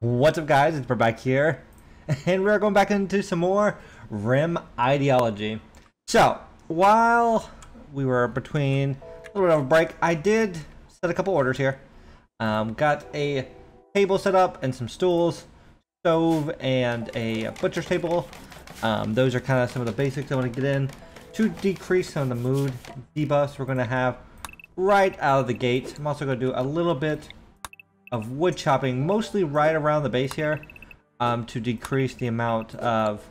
What's up guys, it's back here, and we're going back into some more RIM ideology. So, while we were between a little bit of a break, I did set a couple orders here. Um, got a table set up and some stools, stove, and a butcher's table. Um, those are kind of some of the basics I want to get in to decrease some of the mood debuffs we're going to have right out of the gate. I'm also going to do a little bit of wood chopping, mostly right around the base here, um, to decrease the amount of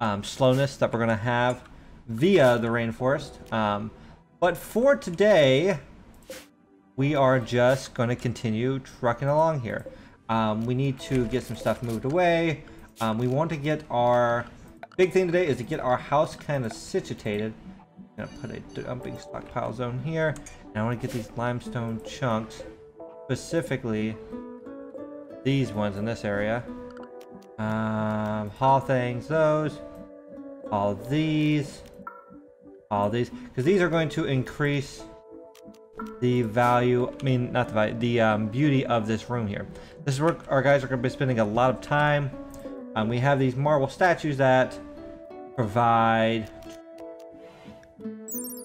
um, slowness that we're going to have via the rainforest. Um, but for today, we are just going to continue trucking along here. Um, we need to get some stuff moved away. Um, we want to get our... Big thing today is to get our house kind of situated. I'm going to put a dumping stockpile zone here. And I want to get these limestone chunks specifically these ones in this area. Um, haul things, those, all these, all these, because these are going to increase the value, I mean, not the value, the um, beauty of this room here. This is where our guys are going to be spending a lot of time. Um, we have these marble statues that provide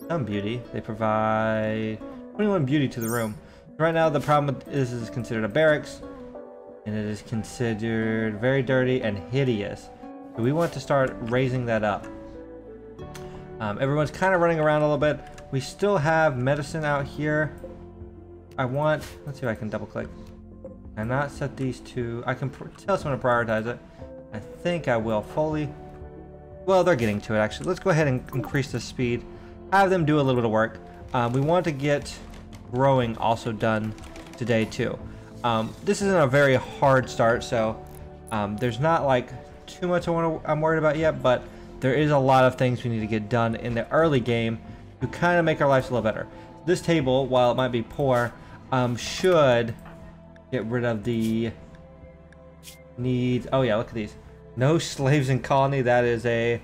some beauty. They provide 21 beauty to the room. Right now, the problem is, is considered a barracks, and it is considered very dirty and hideous. So we want to start raising that up. Um, everyone's kind of running around a little bit. We still have medicine out here. I want, let's see if I can double click. I not set these to, I can tell someone to prioritize it. I think I will fully. Well, they're getting to it actually. Let's go ahead and increase the speed. Have them do a little bit of work. Um, we want to get growing also done today too. Um, this isn't a very hard start, so um, there's not like too much I want I'm worried about yet, but there is a lot of things we need to get done in the early game to kind of make our lives a little better. This table, while it might be poor, um, should get rid of the needs. Oh yeah, look at these. No slaves in colony. That is a.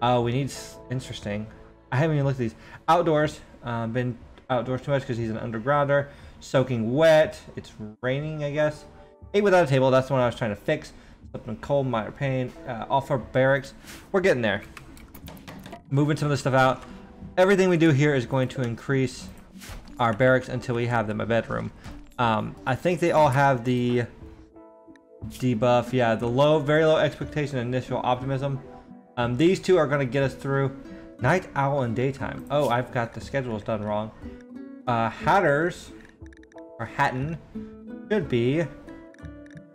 Oh, we need. Interesting. I haven't even looked at these. Outdoors. Um, been outdoors too much because he's an undergrounder. Soaking wet. It's raining, I guess. Ate without a table. That's the one I was trying to fix. Something cold, minor pain. Uh, off our barracks. We're getting there. Moving some of this stuff out. Everything we do here is going to increase our barracks until we have them a bedroom. Um, I think they all have the debuff. Yeah, the low, very low expectation, initial optimism. Um, these two are going to get us through night owl and daytime. Oh, I've got the schedules done wrong. Uh, Hatters, or Hatton, should be...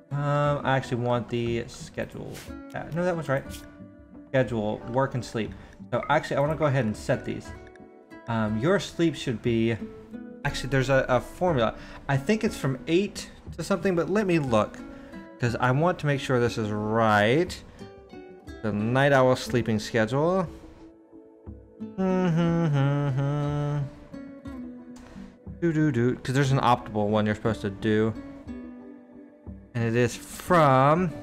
Um, I actually want the schedule. Uh, no, that was right. Schedule, work and sleep. So actually, I want to go ahead and set these. Um, your sleep should be... Actually, there's a, a formula. I think it's from 8 to something, but let me look. Because I want to make sure this is right. The night owl sleeping schedule. Mm-hmm. Do do do. Because there's an optimal one you're supposed to do. And it is from.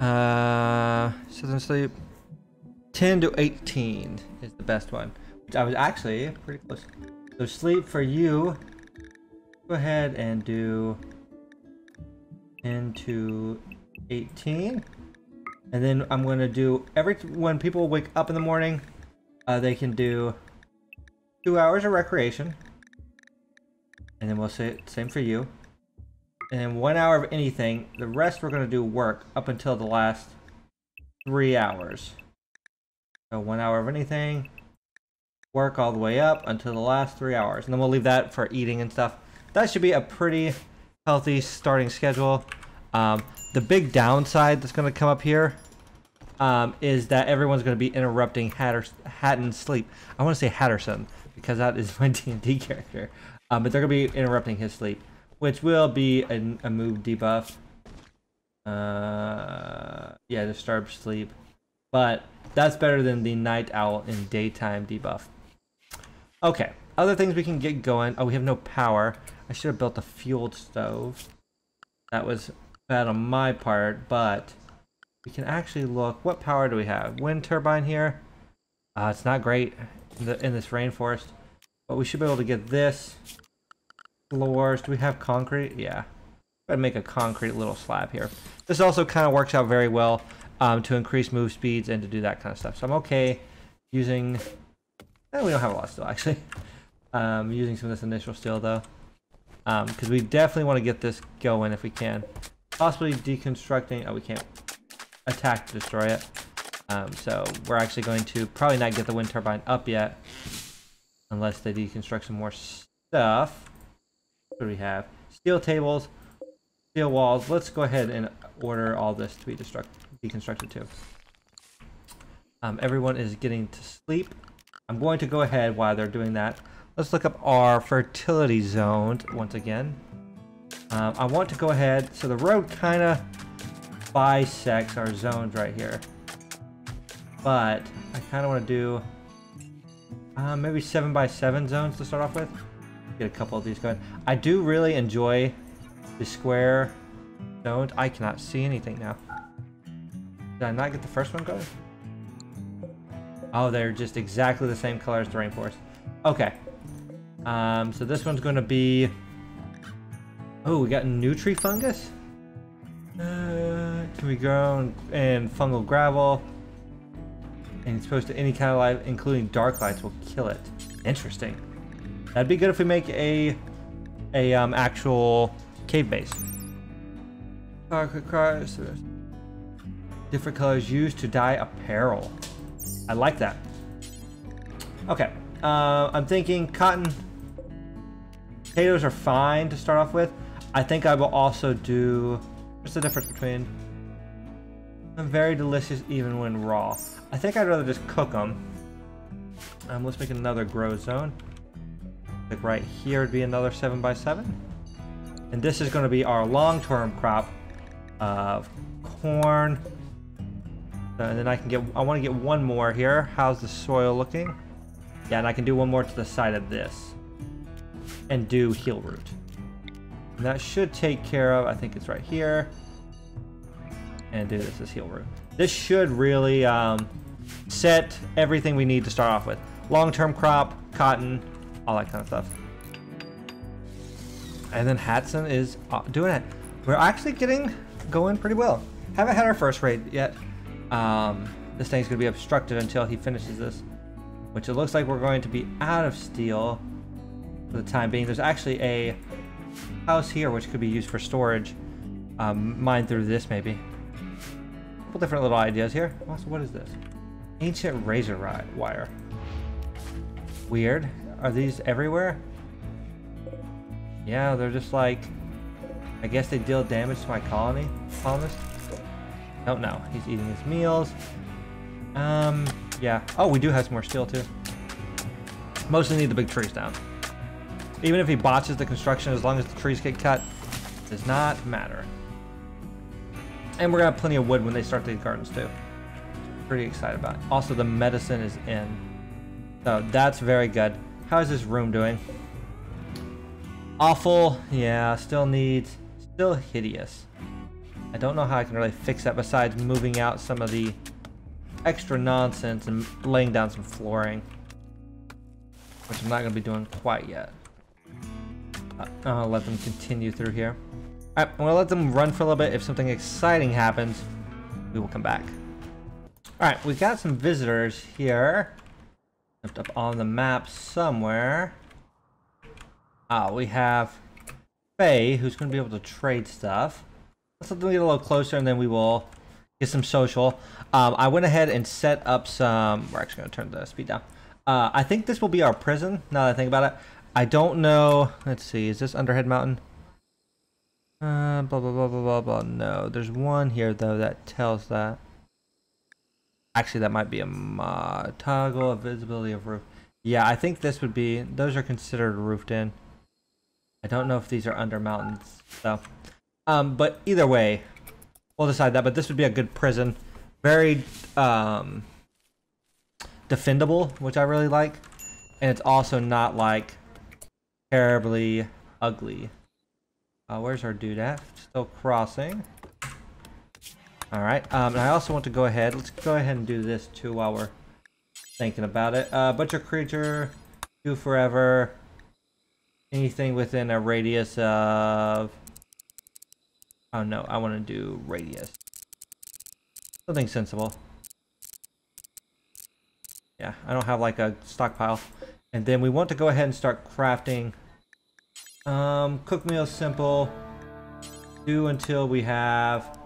Uh, Southern Sleep. 10 to 18 is the best one. Which I was actually pretty close. So sleep for you. Go ahead and do 10 to 18. And then I'm going to do every when people wake up in the morning, uh, they can do two hours of recreation. And then we'll say same for you. And then one hour of anything. The rest we're going to do work up until the last three hours. So one hour of anything, work all the way up until the last three hours. And then we'll leave that for eating and stuff. That should be a pretty healthy starting schedule. Um, the big downside that's going to come up here um, is that everyone's going to be interrupting Hatter Hatton's sleep. I want to say Hatterson because that is my D&D character. Um, but they're going to be interrupting his sleep, which will be a, a move debuff. Uh, yeah, disturb sleep. But that's better than the night owl in daytime debuff. Okay, other things we can get going. Oh, we have no power. I should have built a fueled stove. That was bad on my part, but we can actually look. What power do we have? Wind turbine here. Uh, it's not great in, the, in this rainforest, but we should be able to get this floors. Do we have concrete? Yeah. Gotta make a concrete little slab here. This also kind of works out very well um, to increase move speeds and to do that kind of stuff. So I'm okay using... Eh, we don't have a lot still, actually. Um, using some of this initial steel, though. Because um, we definitely want to get this going if we can. Possibly deconstructing... Oh, we can't attack to destroy it. Um, so we're actually going to probably not get the wind turbine up yet. Unless they deconstruct some more stuff. What do we have? Steel tables, steel walls. Let's go ahead and order all this to be destruct deconstructed too. Um, everyone is getting to sleep. I'm going to go ahead while they're doing that. Let's look up our fertility zones once again. Um, I want to go ahead, so the road kind of bisects our zones right here. But I kind of want to do uh, maybe 7 by 7 zones to start off with. Get a couple of these going. I do really enjoy the square zones. I cannot see anything now. Did I not get the first one going? Oh, they're just exactly the same color as the rainforest. Okay. Um, so this one's going to be... Oh, we got Nutrifungus? Uh, can we grow in fungal gravel? And it's supposed to any kind of life, including dark lights, will kill it. Interesting. That'd be good if we make a a um, actual cave base. Different colors used to dye apparel. I like that. Okay. Uh, I'm thinking cotton. Potatoes are fine to start off with. I think I will also do... What's the difference between... Very delicious even when raw. I think I'd rather just cook them. Um, let's make another grow zone. Like right here would be another 7 by 7 And this is going to be our long-term crop of corn, and then I can get, I want to get one more here. How's the soil looking? Yeah, and I can do one more to the side of this. And do healroot. And that should take care of, I think it's right here. And do this as healroot. This should really um, set everything we need to start off with. Long-term crop, cotton, all that kind of stuff. And then Hatson is uh, doing it. We're actually getting going pretty well. Haven't had our first raid yet. Um, this thing's to be obstructed until he finishes this. Which it looks like we're going to be out of steel for the time being. There's actually a house here which could be used for storage. Um, mine through this maybe. A couple different little ideas here. Also, what is this? Ancient razor wire. Weird. Are these everywhere? Yeah, they're just like... I guess they deal damage to my colony. Colonists? Don't know. He's eating his meals. Um, yeah. Oh, we do have some more steel, too. Mostly need the big trees down. Even if he botches the construction, as long as the trees get cut, does not matter. And we're gonna have plenty of wood when they start these gardens, too. Pretty excited about it. Also, the medicine is in. So, that's very good. How is this room doing? Awful. Yeah, still needs... Still hideous. I don't know how I can really fix that besides moving out some of the extra nonsense and laying down some flooring. Which I'm not to be doing quite yet. Uh, let them continue through here. Alright, I'm to let them run for a little bit. If something exciting happens, we will come back. Alright, we've got some visitors here. Up on the map somewhere. Ah, we have Faye, who's to be able to trade stuff. Let's let them get a little closer and then we will get some social. Um, I went ahead and set up some... We're actually to turn the speed down. Uh, I think this will be our prison, now that I think about it. I don't know... Let's see, is this Underhead Mountain? Uh, blah, blah, blah, blah, blah, blah. No, there's one here, though, that tells that. Actually, that might be a mod. Toggle of visibility of roof. Yeah, I think this would be... Those are considered roofed in. I don't know if these are under mountains, so... Um, but either way, we'll decide that. But this would be a good prison. Very um, defendable, which I really like. And it's also not like terribly ugly. Uh, where's our dude at? Still crossing. Alright, um, I also want to go ahead, let's go ahead and do this too while we're thinking about it. Uh, Butcher Creature, Do Forever, anything within a radius of... Oh no, I want to do radius. Something sensible. Yeah, I don't have like a stockpile. And then we want to go ahead and start crafting. Um, cook meals simple. Do until we have...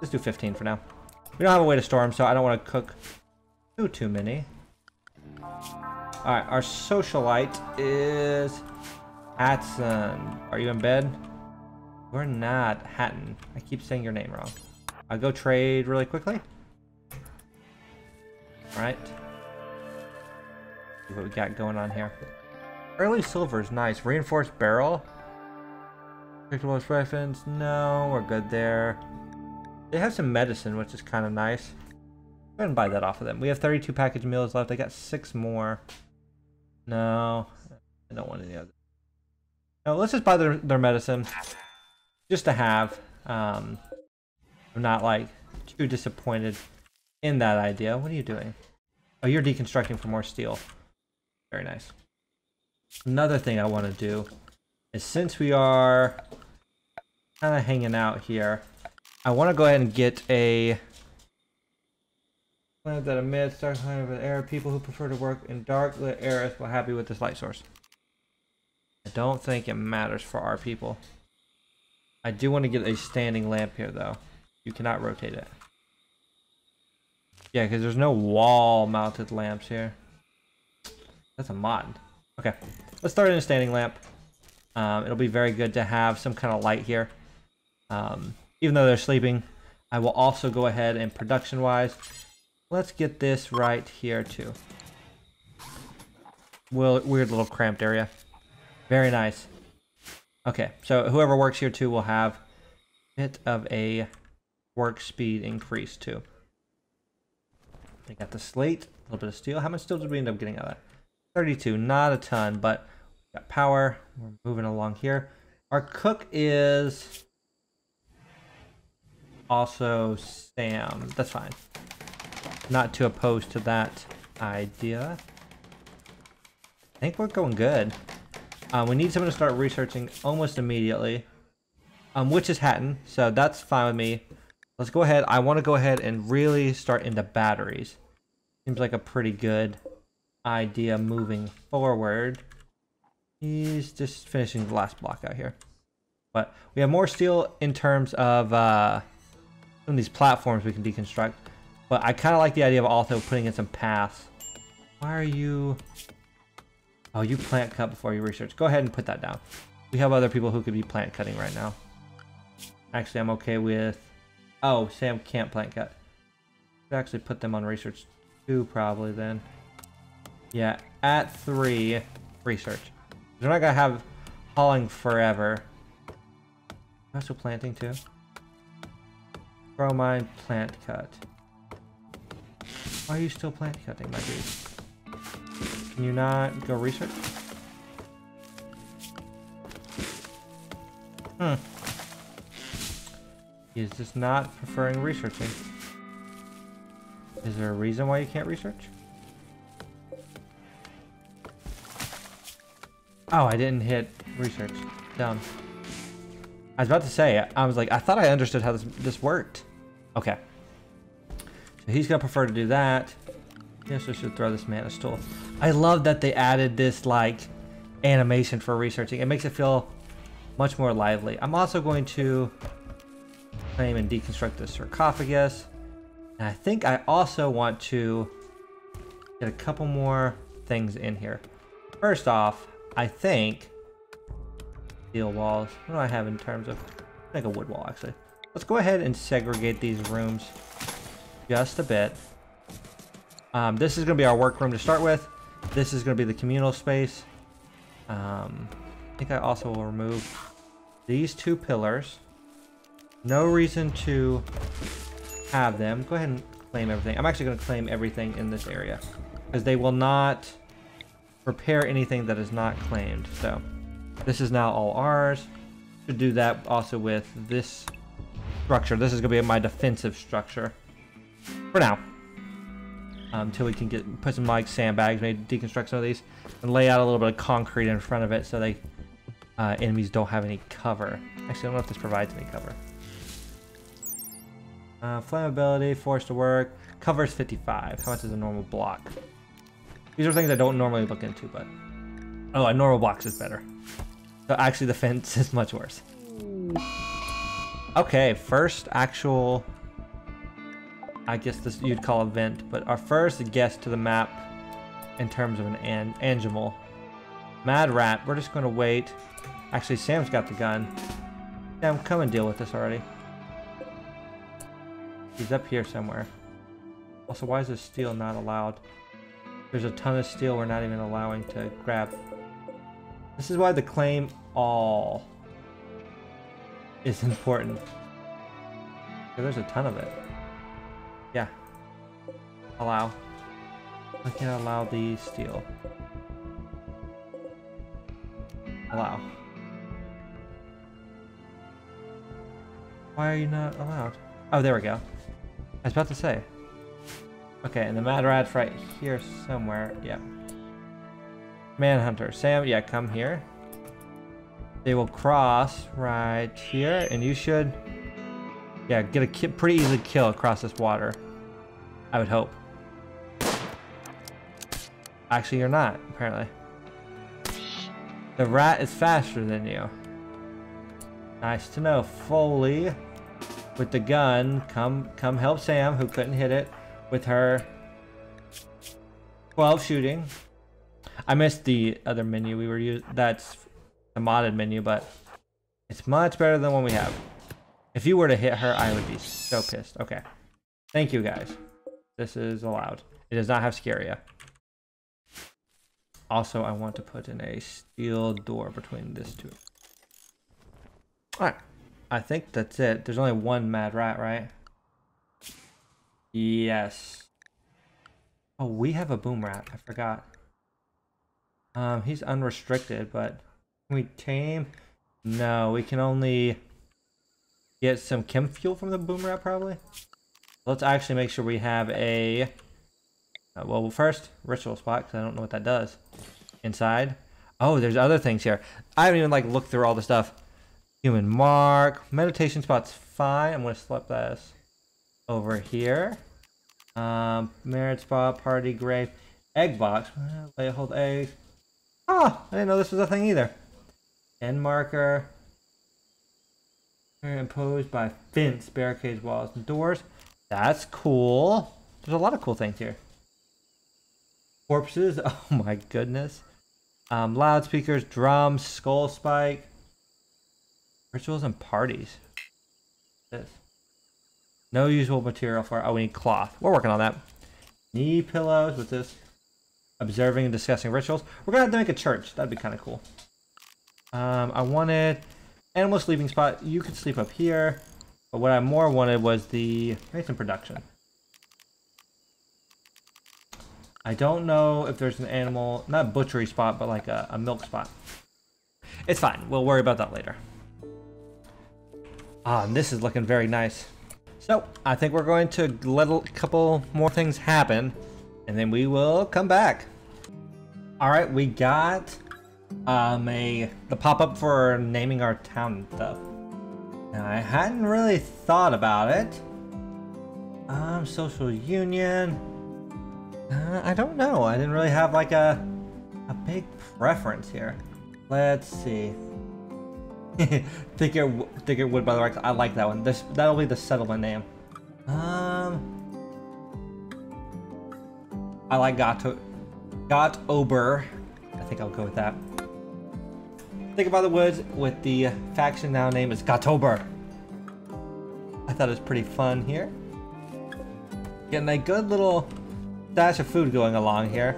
Let's do 15 for now. We don't have a way to store them, so I don't want to cook too, too many. Alright, our socialite is Hatson. Are you in bed? We're not. Hatton. I keep saying your name wrong. I'll go trade really quickly. Alright. See what we got going on here. Early silver is nice. Reinforced barrel. Predictable weapons. No, we're good there. They have some medicine, which is kind of nice. Go ahead and buy that off of them. We have 32 package meals left. I got six more. No, I don't want any of them. No, let's just buy their, their medicine. Just to have. Um, I'm not like too disappointed in that idea. What are you doing? Oh, you're deconstructing for more steel. Very nice. Another thing I want to do is since we are kind of hanging out here, I want to go ahead and get a planet that emits dark kind of air. People who prefer to work in dark lit areas will happy with this light source. I don't think it matters for our people. I do want to get a standing lamp here though. You cannot rotate it. Yeah, because there's no wall mounted lamps here. That's a mod. Okay, let's start in a standing lamp. Um, it'll be very good to have some kind of light here. Um, even though they're sleeping. I will also go ahead and production wise, let's get this right here too. Well, weird little cramped area. Very nice. Okay, so whoever works here too will have a bit of a work speed increase too. We got the slate, a little bit of steel. How much steel did we end up getting out of that? 32, not a ton, but got power. We're moving along here. Our cook is also Sam. That's fine. Not too opposed to that idea. I think we're going good. Um, we need someone to start researching almost immediately. Um, which is Hatton, so that's fine with me. Let's go ahead. I want to go ahead and really start into batteries. Seems like a pretty good idea moving forward. He's just finishing the last block out here. But we have more steel in terms of uh, some of these platforms we can deconstruct. But I kind of like the idea of also putting in some paths. Why are you... Oh, you plant cut before you research. Go ahead and put that down. We have other people who could be plant cutting right now. Actually, I'm okay with... Oh, Sam can't plant cut. Actually put them on research too, probably then. Yeah, at three, research. They're not gonna have hauling forever. Also planting too. Bromine plant cut. Why are you still plant cutting, my dude? Can you not go research? Hmm. He is just not preferring researching. Is there a reason why you can't research? Oh, I didn't hit research. Dumb. I was about to say, I was like, I thought I understood how this, this worked. Okay. So he's going to prefer to do that. Guess I should throw this mana stool. I love that they added this, like, animation for researching. It makes it feel much more lively. I'm also going to claim and deconstruct the sarcophagus. And I think I also want to get a couple more things in here. First off, I think steel walls. What do I have in terms of make a wood wall actually? Let's go ahead and segregate these rooms just a bit. Um, this is going to be our workroom to start with. This is going to be the communal space. Um, I think I also will remove these two pillars. No reason to have them. Go ahead and claim everything. I'm actually going to claim everything in this area because they will not repair anything that is not claimed. So this is now all ours. Should do that also with this structure. This is going to be my defensive structure. For now. um, until we can get put some like sandbags, maybe deconstruct some of these, and lay out a little bit of concrete in front of it so they uh, enemies don't have any cover. Actually, I don't know if this provides any cover. Uh, flammability, force to work, covers 55. How much is a normal block? These are things I don't normally look into, but oh, a normal box is better. So actually, the fence is much worse. Okay, first actual I guess this you'd call event, but our first guest to the map in terms of an, an Angemol. Mad Rat, we're just gonna wait. Actually, Sam's got the gun. Sam, come and deal with this already. He's up here somewhere. Also, why is this steel not allowed? There's a ton of steel we're not even allowing to grab. This is why the claim all is important. there's a ton of it. Yeah. Allow. I can't allow the steel. Allow. Why are you not allowed? Oh, there we go. I was about to say. Okay, and the Mad Rat's right here somewhere. Yeah. Manhunter. Sam, yeah, come here. They will cross right here, and you should yeah, get a pretty easy kill across this water. I would hope. Actually, you're not, apparently. The rat is faster than you. Nice to know. Foley, with the gun, come come help Sam, who couldn't hit it, with her 12 shooting. I missed the other menu we were using. That's the modded menu, but it's much better than one we have. If you were to hit her, I would be so pissed. Okay. Thank you, guys. This is allowed. It does not have Scaria. Also, I want to put in a steel door between this two. Alright. I think that's it. There's only one mad rat, right? Yes. Oh, we have a boomrat. I forgot. Um, he's unrestricted, but can we tame? No, we can only Get some chemfuel from the boomrat, probably. Let's actually make sure we have a... Uh, well, first, ritual spot, because I don't know what that does. Inside. Oh, there's other things here. I haven't even, like, looked through all the stuff. Human mark. Meditation spot's fine. I'm going to slip this over here. Um, merit spot, party grave, egg box. Lay hold eggs. Oh, I didn't know this was a thing either. End marker imposed by fence, barricades, walls, and doors. That's cool. There's a lot of cool things here. Corpses. Oh my goodness. Um, loudspeakers, drums, skull spike. Rituals and parties. This. No usable material for. Oh, we need cloth. We're working on that. Knee pillows with this. Observing and discussing rituals. We're gonna have to make a church. That'd be kind of cool. Um, I wanted Animal sleeping spot, you could sleep up here. But what I more wanted was the some production. I don't know if there's an animal, not butchery spot, but like a, a milk spot. It's fine. We'll worry about that later. Ah, and this is looking very nice. So, I think we're going to let a couple more things happen, and then we will come back. All right, we got um, a the pop-up for naming our town and stuff. Now, I hadn't really thought about it. Um, social union. Uh, I don't know. I didn't really have like a a big preference here. Let's see. Think it would by the way. I like that one. This that'll be the settlement name. Um, I like Got Got Ober. I think I'll go with that. Think about the woods with the faction now name is Gatober. I thought it was pretty fun here. Getting a good little dash of food going along here.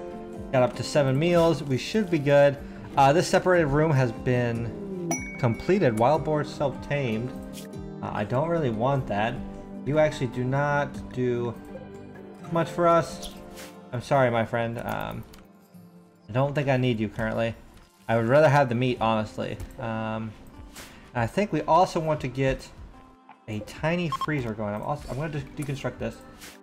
Got up to seven meals. We should be good. Uh, this separated room has been completed. Wild boar self-tamed. Uh, I don't really want that. You actually do not do much for us. I'm sorry, my friend. Um, I don't think I need you currently. I would rather have the meat, honestly. Um, I think we also want to get a tiny freezer going. I'm also I'm going to deconstruct this.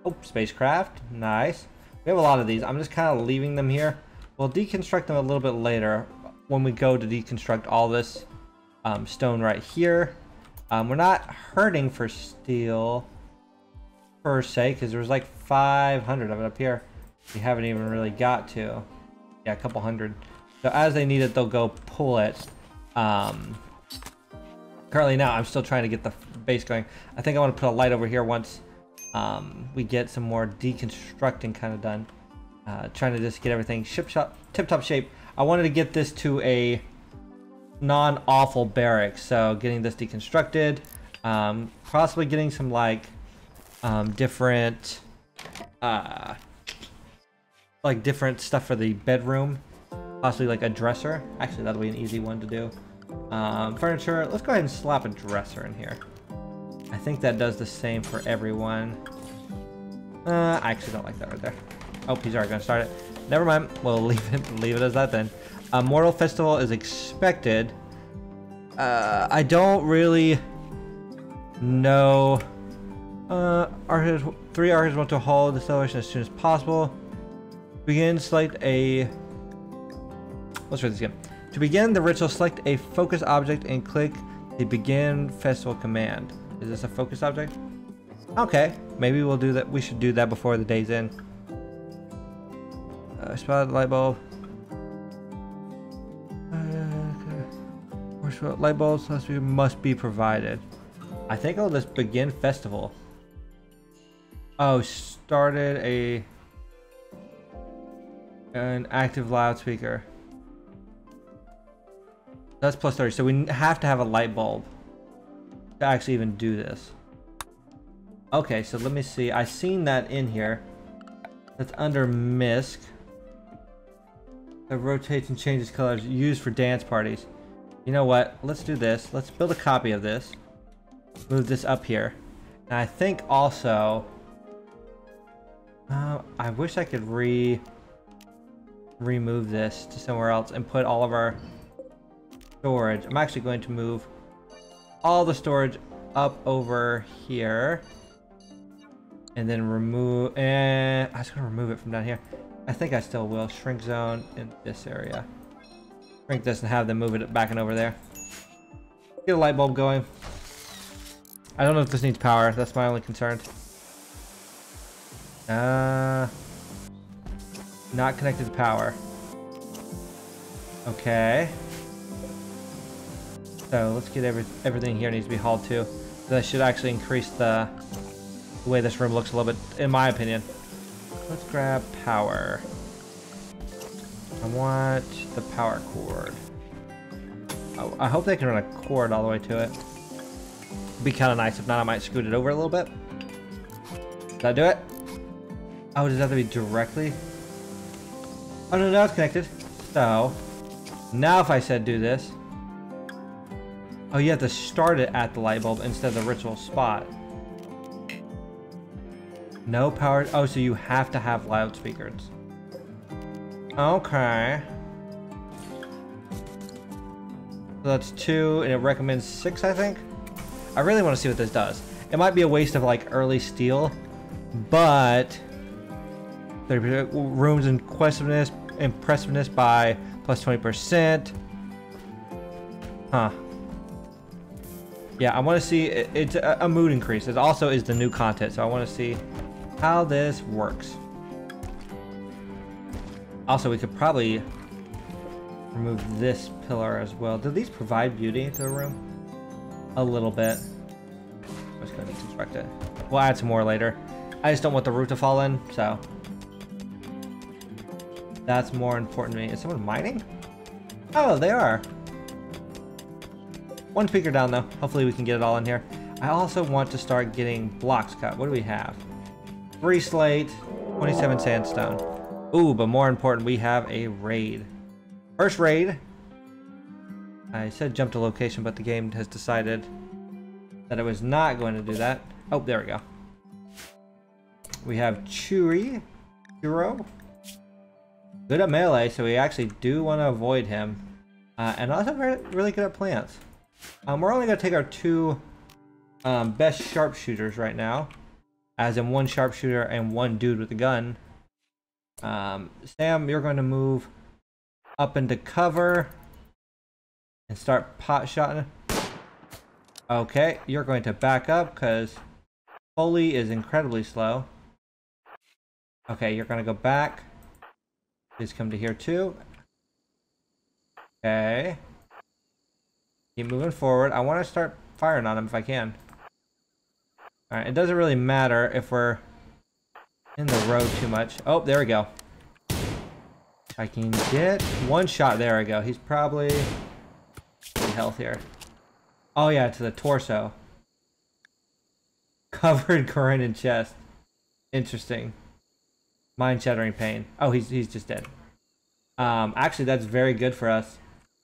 Oh, spacecraft, nice. We have a lot of these. I'm just kind of leaving them here. We'll deconstruct them a little bit later when we go to deconstruct all this um, stone right here. Um, we're not hurting for steel per se because there's like 500 of it up here. We haven't even really got to. Yeah, a couple hundred. So as they need it, they'll go pull it. Um, currently now, I'm still trying to get the base going. I think I want to put a light over here once um, we get some more deconstructing kind of done. Uh, trying to just get everything ship shop, tip-top shape. I wanted to get this to a non-awful barracks. So getting this deconstructed, um, possibly getting some like um, different, uh, like different stuff for the bedroom, possibly like a dresser. Actually, that'll be an easy one to do. Um, furniture. Let's go ahead and slap a dresser in here. I think that does the same for everyone. Uh, I actually don't like that right there. Oh, he's already gonna start it. Never mind. We'll leave it leave it as that then. A Mortal Festival is expected. Uh, I don't really know. Uh, artists, three artists want to hold the celebration as soon as possible. Begin, select a. Let's read this again. To begin the ritual, select a focus object and click the begin festival command. Is this a focus object? Okay, maybe we'll do that. We should do that before the day's end. Uh, spot light bulb. Uh, light bulbs must be, must be provided. I think I'll just begin festival. Oh, started a an active loudspeaker. That's plus 30. So we have to have a light bulb to actually even do this. Okay, so let me see. I seen that in here. That's under MISC. It rotates and changes colors used for dance parties. You know what? Let's do this. Let's build a copy of this. Move this up here. And I think also... Uh, I wish I could re... Remove this to somewhere else and put all of our storage. I'm actually going to move all the storage up over here. And then remove, and I was gonna remove it from down here. I think I still will. Shrink zone in this area. Shrink doesn't have them move it back and over there. Get a light bulb going. I don't know if this needs power. That's my only concern. Uh, not connected to power. Okay. So let's get every, everything here needs to be hauled too. That should actually increase the, the way this room looks a little bit, in my opinion. Let's grab power. I want the power cord. Oh, I hope they can run a cord all the way to it. Be kind of nice. If not, I might scoot it over a little bit. Did that do it? Oh, does that have to be directly? Oh, no, now it's connected. So, now if I said do this, Oh, you have to start it at the light bulb instead of the ritual spot. No power. Oh, so you have to have loudspeakers. Okay. So that's two, and it recommends six, I think. I really want to see what this does. It might be a waste of like early steel, but uh, rooms impressiveness, impressiveness by plus 20%. Huh. Yeah, I want to see, it's a, a, mood increase. It also is the new content, so I want to see how this works. Also, we could probably remove this pillar as well. Do these provide beauty to the room? A little bit. I'm just to deconstruct it. We'll add some more later. I just don't want the roof to fall in, so... That's more important to me. Is someone mining? Oh, they are. One speaker down though. Hopefully we can get it all in here. I also want to start getting blocks cut. What do we have? Three slate, 27 sandstone. Ooh, but more important, we have a raid. First raid. I said jump to location, but the game has decided that it was not going to do that. Oh, there we go. We have Churi. Churro. Good at melee, so we actually do want to avoid him. Uh, and also very, really good at plants. Um, we're only going to take our two um, best sharpshooters right now. As in one sharpshooter and one dude with a gun. Um, Sam, you're going to move up into cover and start pot shotting. Okay, you're going to back up because Foley is incredibly slow. Okay, you're going to go back. Please come to here too. Okay. Keep moving forward. I want to start firing on him if I can. Alright, it doesn't really matter if we're in the road too much. Oh, there we go. I can get one shot. There we go. He's probably health here. Oh yeah, to the torso. Covered current and chest. Interesting. Mind shattering pain. Oh, he's he's just dead. Um, actually, that's very good for us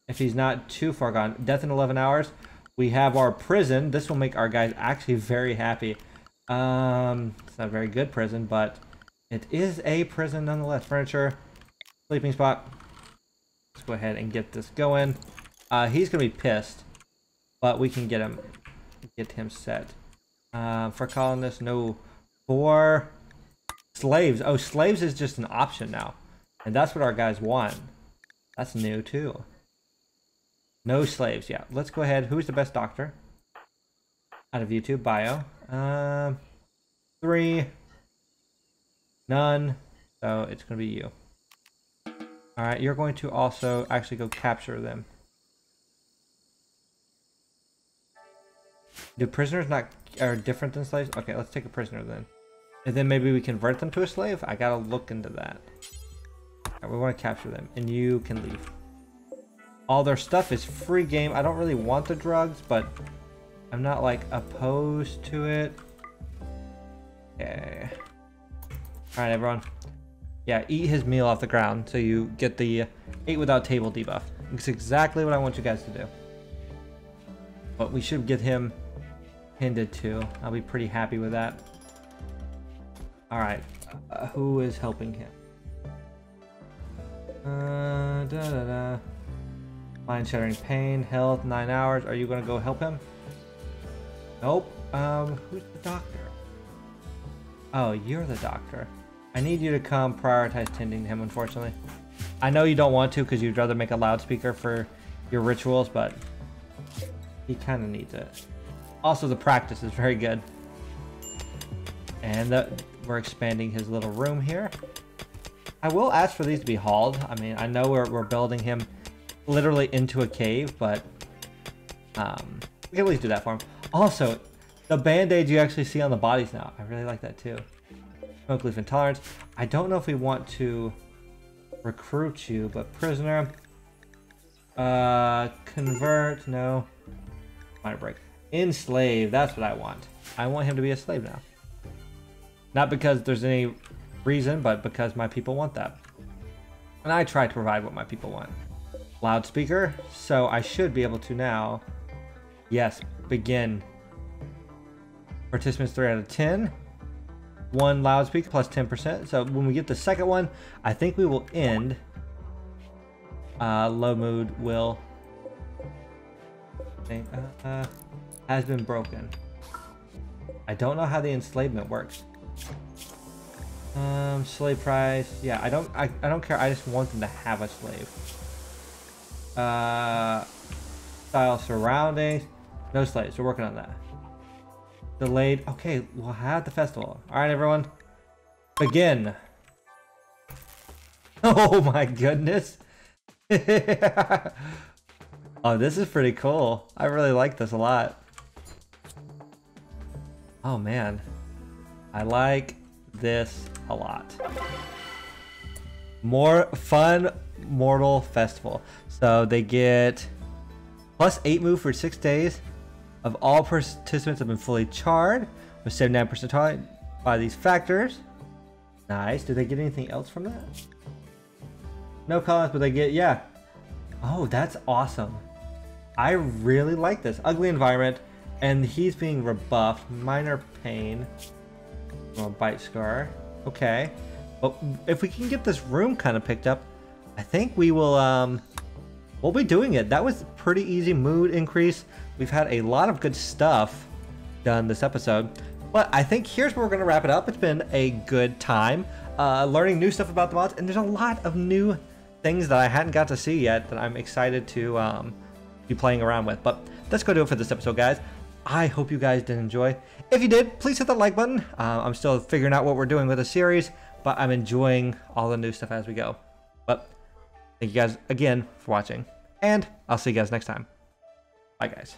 if he's not too far gone. Death in 11 hours. We have our prison. This will make our guys actually very happy. Um, it's not a very good prison, but it is a prison nonetheless. Furniture, sleeping spot. Let's go ahead and get this going. Uh, he's gonna be pissed, but we can get him, get him set. Uh, for colonists, no. For slaves, oh, slaves is just an option now, and that's what our guys want. That's new too. No slaves. Yeah, let's go ahead. Who's the best doctor? Out of YouTube bio. Um, three. None. So it's gonna be you. All right, you're going to also actually go capture them. Do prisoners not are different than slaves? Okay, let's take a prisoner then. And then maybe we convert them to a slave? I gotta look into that. Right, we want to capture them, and you can leave. All their stuff is free game. I don't really want the drugs, but I'm not like opposed to it. Okay. Alright, everyone. Yeah, eat his meal off the ground so you get the eat without table debuff. It's exactly what I want you guys to do. But we should get him hindered too. I'll be pretty happy with that. Alright, uh, who is helping him? Uh, da da da. Mind shattering pain, health, nine hours. Are you gonna go help him? Nope. Um, who's the doctor? Oh, you're the doctor. I need you to come prioritize tending to him, unfortunately. I know you don't want to because you'd rather make a loudspeaker for your rituals, but he kind of needs it. Also, the practice is very good. And the, we're expanding his little room here. I will ask for these to be hauled. I mean, I know we're, we're building him literally into a cave, but um, we can at least do that for him. Also, the band-aids you actually see on the bodies now. I really like that too. Smokeleaf intolerance. I don't know if we want to recruit you, but prisoner. Uh, convert, no. Minor break. Enslave, that's what I want. I want him to be a slave now. Not because there's any reason, but because my people want that. And I try to provide what my people want loudspeaker. So I should be able to now, yes, begin. Participants 3 out of 10. One loudspeaker plus 10%. So when we get the second one, I think we will end. Uh, low mood will uh, uh, has been broken. I don't know how the enslavement works. Um, slave price. Yeah, I don't. I, I don't care. I just want them to have a slave. Uh, style surroundings. No slaves. We're working on that. Delayed. Okay, we'll have the festival. All right, everyone. Begin. Oh my goodness. oh, this is pretty cool. I really like this a lot. Oh man. I like this a lot. More fun mortal festival. So they get plus 8 move for 6 days of all participants have been fully charred with 79% tolerant by these factors. Nice. Do they get anything else from that? No comments, but they get, yeah. Oh, that's awesome. I really like this. Ugly environment, and he's being rebuffed. Minor pain. Bite scar. Okay. But if we can get this room kind of picked up, I think we will, um, we'll be doing it. That was pretty easy mood increase. We've had a lot of good stuff done this episode. But I think here's where we're going to wrap it up. It's been a good time. uh, learning new stuff about the mods, and there's a lot of new things that I hadn't got to see yet that I'm excited to um, be playing around with. But that's going to do it for this episode, guys. I hope you guys did enjoy. If you did, please hit that like button. Uh, I'm still figuring out what we're doing with the series, but I'm enjoying all the new stuff as we go. But thank you guys again for watching, and I'll see you guys next time. Bye, guys.